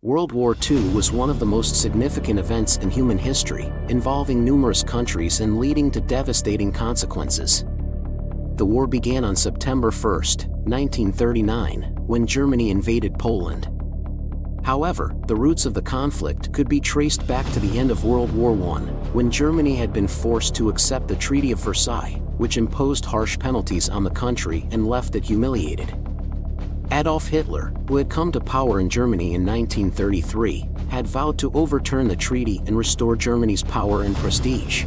World War II was one of the most significant events in human history, involving numerous countries and leading to devastating consequences. The war began on September 1, 1939, when Germany invaded Poland. However, the roots of the conflict could be traced back to the end of World War I, when Germany had been forced to accept the Treaty of Versailles, which imposed harsh penalties on the country and left it humiliated. Adolf Hitler, who had come to power in Germany in 1933, had vowed to overturn the treaty and restore Germany's power and prestige.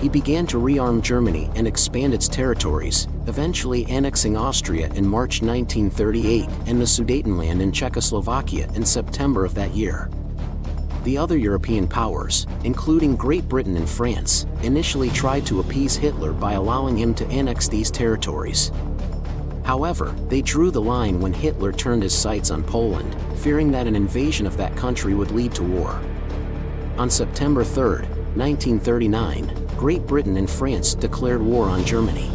He began to rearm Germany and expand its territories, eventually annexing Austria in March 1938 and the Sudetenland in Czechoslovakia in September of that year. The other European powers, including Great Britain and France, initially tried to appease Hitler by allowing him to annex these territories. However, they drew the line when Hitler turned his sights on Poland, fearing that an invasion of that country would lead to war. On September 3, 1939, Great Britain and France declared war on Germany.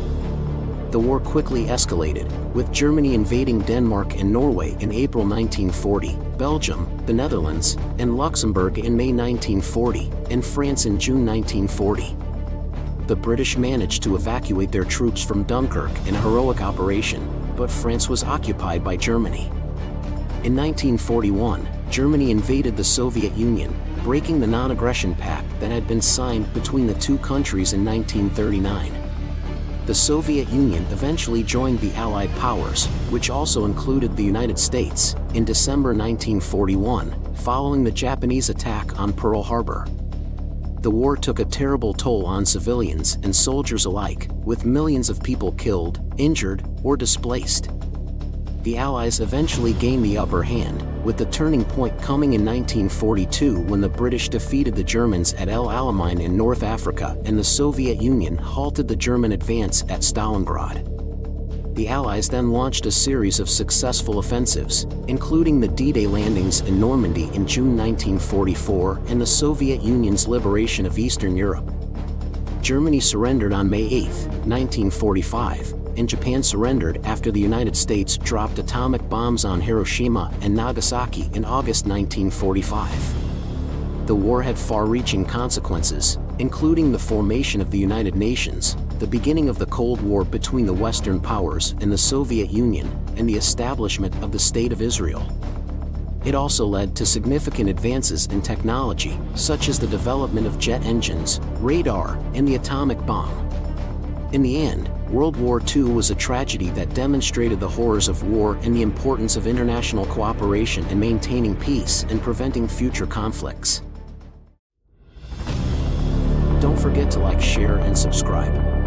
The war quickly escalated, with Germany invading Denmark and Norway in April 1940, Belgium, the Netherlands, and Luxembourg in May 1940, and France in June 1940 the British managed to evacuate their troops from Dunkirk in a heroic operation, but France was occupied by Germany. In 1941, Germany invaded the Soviet Union, breaking the non-aggression pact that had been signed between the two countries in 1939. The Soviet Union eventually joined the Allied powers, which also included the United States, in December 1941, following the Japanese attack on Pearl Harbor the war took a terrible toll on civilians and soldiers alike, with millions of people killed, injured, or displaced. The Allies eventually gained the upper hand, with the turning point coming in 1942 when the British defeated the Germans at El Alamein in North Africa and the Soviet Union halted the German advance at Stalingrad the Allies then launched a series of successful offensives, including the D-Day landings in Normandy in June 1944 and the Soviet Union's liberation of Eastern Europe. Germany surrendered on May 8, 1945, and Japan surrendered after the United States dropped atomic bombs on Hiroshima and Nagasaki in August 1945. The war had far-reaching consequences, including the formation of the United Nations, the beginning of the Cold War between the Western powers and the Soviet Union, and the establishment of the State of Israel. It also led to significant advances in technology, such as the development of jet engines, radar, and the atomic bomb. In the end, World War II was a tragedy that demonstrated the horrors of war and the importance of international cooperation in maintaining peace and preventing future conflicts. Don't forget to like, share, and subscribe.